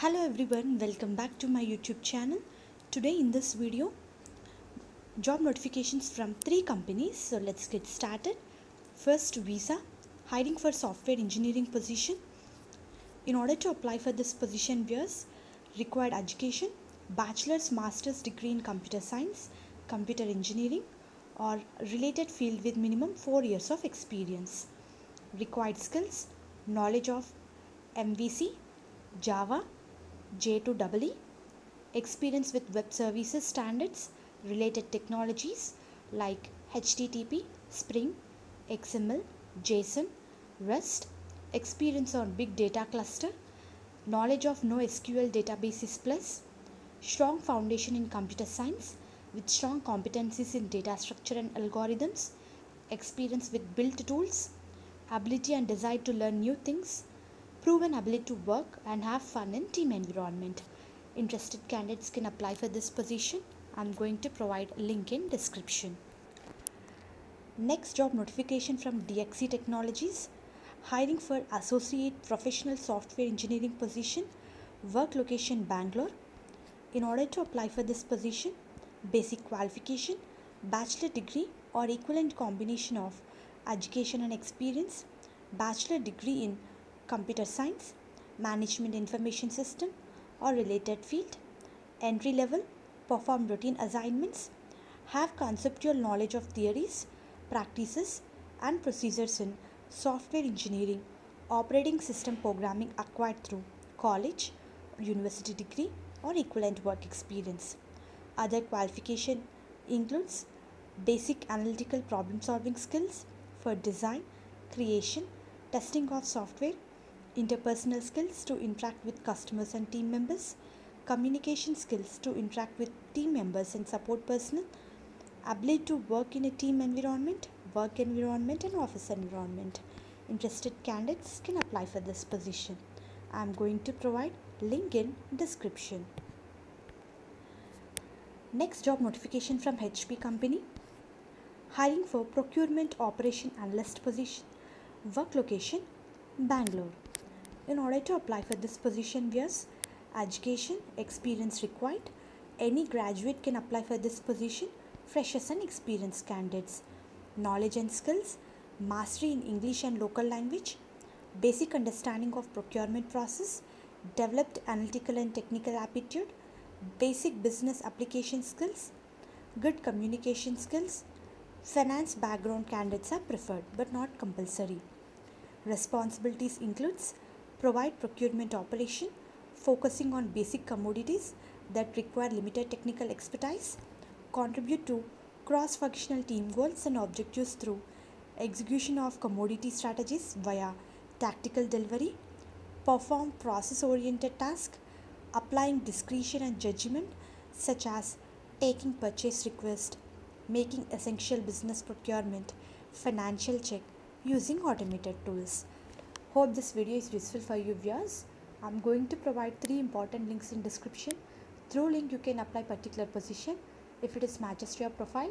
hello everyone welcome back to my youtube channel. Today in this video job notifications from three companies. So let's get started. First visa hiring for software engineering position. In order to apply for this position viewers required education bachelor's master's degree in computer science computer engineering or related field with minimum 4 years of experience. Required skills knowledge of mvc java j2ee experience with web services standards related technologies like http spring xml json rest experience on big data cluster knowledge of NoSQL databases plus strong foundation in computer science with strong competencies in data structure and algorithms experience with built tools ability and desire to learn new things proven ability to work and have fun in team environment. Interested candidates can apply for this position. I'm going to provide a link in description. Next job notification from DXC Technologies. Hiring for Associate Professional Software Engineering position. Work location Bangalore. In order to apply for this position, basic qualification, bachelor degree or equivalent combination of education and experience, bachelor degree in computer science, management information system or related field, entry level, perform routine assignments, have conceptual knowledge of theories, practices and procedures in software engineering, operating system programming acquired through college, university degree or equivalent work experience. Other qualification includes basic analytical problem solving skills for design, creation, testing of software interpersonal skills to interact with customers and team members, communication skills to interact with team members and support personnel, ability to work in a team environment, work environment and office environment. Interested candidates can apply for this position. I am going to provide link in description. Next job notification from HP company. Hiring for procurement operation analyst position. Work location Bangalore. In order to apply for this position, yes, education, experience required. Any graduate can apply for this position, freshers and experienced candidates. Knowledge and skills, mastery in English and local language, basic understanding of procurement process, developed analytical and technical aptitude, basic business application skills, good communication skills, finance background candidates are preferred but not compulsory. Responsibilities includes provide procurement operation focusing on basic commodities that require limited technical expertise, contribute to cross-functional team goals and objectives through execution of commodity strategies via tactical delivery, perform process-oriented tasks, applying discretion and judgment such as taking purchase request, making essential business procurement, financial check using automated tools. Hope this video is useful for you viewers. I'm going to provide three important links in description. Through link you can apply particular position if it is matches to your profile.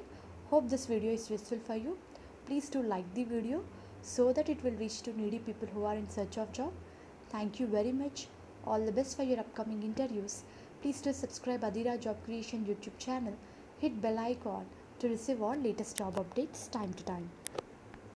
Hope this video is useful for you. Please do like the video so that it will reach to needy people who are in search of job. Thank you very much. All the best for your upcoming interviews. Please do subscribe Adhira Job Creation YouTube channel. Hit bell icon to receive all latest job updates time to time.